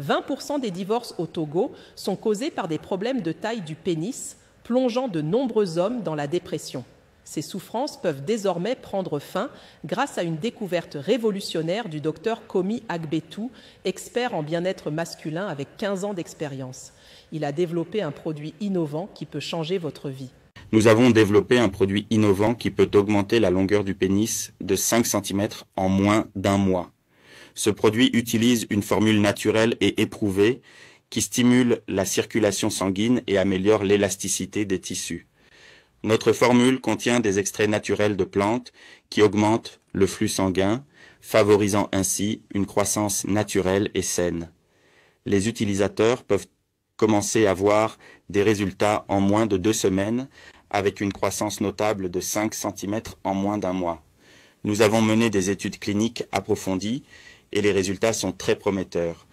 20% des divorces au Togo sont causés par des problèmes de taille du pénis, plongeant de nombreux hommes dans la dépression. Ces souffrances peuvent désormais prendre fin grâce à une découverte révolutionnaire du docteur Komi Agbetou, expert en bien-être masculin avec 15 ans d'expérience. Il a développé un produit innovant qui peut changer votre vie. Nous avons développé un produit innovant qui peut augmenter la longueur du pénis de 5 cm en moins d'un mois. Ce produit utilise une formule naturelle et éprouvée qui stimule la circulation sanguine et améliore l'élasticité des tissus. Notre formule contient des extraits naturels de plantes qui augmentent le flux sanguin, favorisant ainsi une croissance naturelle et saine. Les utilisateurs peuvent commencer à voir des résultats en moins de deux semaines avec une croissance notable de 5 cm en moins d'un mois. Nous avons mené des études cliniques approfondies et les résultats sont très prometteurs.